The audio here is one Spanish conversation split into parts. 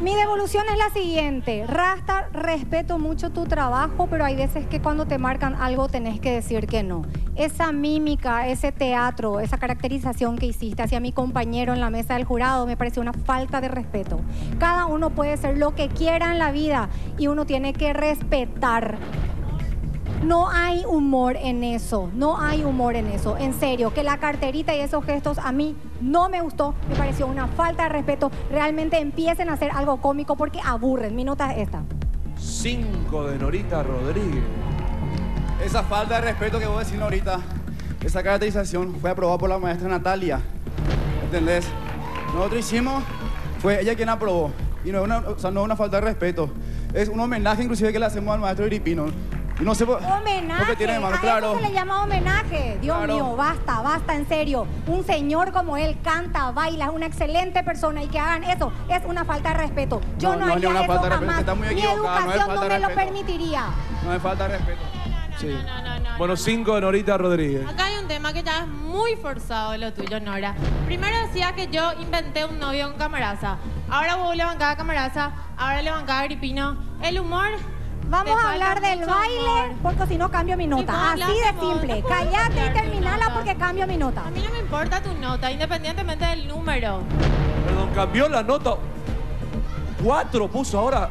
Mi devolución es la siguiente. Rasta, respeto mucho tu trabajo, pero hay veces que cuando te marcan algo tenés que decir que no. Esa mímica, ese teatro, esa caracterización que hiciste hacia mi compañero en la mesa del jurado me pareció una falta de respeto. Cada uno puede ser lo que quiera en la vida y uno tiene que respetar. No hay humor en eso, no hay humor en eso, en serio, que la carterita y esos gestos a mí no me gustó, me pareció una falta de respeto, realmente empiecen a hacer algo cómico porque aburren, mi nota es esta. Cinco de Norita Rodríguez. Esa falta de respeto que vos decís ahorita, esa caracterización fue aprobada por la maestra Natalia. ¿Entendés? Nosotros hicimos, fue ella quien aprobó. Y no es una, o sea, no es una falta de respeto. Es un homenaje inclusive que le hacemos al maestro Iripino. Y no sé por, Homenaje. por qué tiene de malo, a claro. eso se le llama homenaje. Dios Claro. mío, basta, basta, en serio. Un señor como él canta, baila, es una excelente persona y que hagan eso es una falta de respeto. Yo No, no, no haría una eso falta de jamás. está muy Mi equivocada, no es educación falta no me lo permitiría. No es falta de respeto. Sí. No, no, no, Bueno, no. cinco de Norita Rodríguez. Acá hay un tema que ya es muy forzado lo tuyo, Nora. Primero decía que yo inventé un novio en Camaraza. Ahora vos le bancás a Camaraza, ahora le bancás a Agripino. El humor... Vamos a hablar del baile porque si no cambio mi nota. Así de simple. Callate y terminala porque cambio mi nota. A mí no me importa tu nota, independientemente del número. Perdón, cambió la nota. Cuatro puso ahora.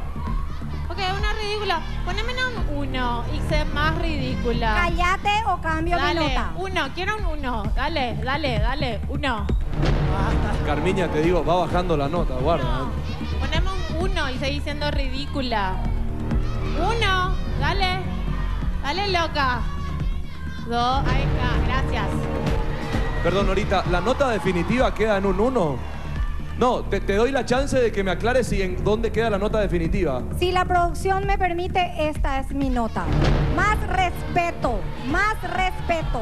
Porque es una ridícula. Poneme un uno y sé más ridícula. Callate o cambio mi Dale, nota. uno, quiero un uno. Dale, dale, dale, uno. Carmiña, te digo, va bajando la nota, guarda. Uno. Poneme un uno y seguís siendo ridícula. Uno, dale. Dale, loca. Dos, ahí está, gracias. Perdón, Norita, ¿la nota definitiva queda en un 1? No, te, te doy la chance de que me aclares si en dónde queda la nota definitiva. Si la producción me permite, esta es mi nota. Más respeto, más respeto.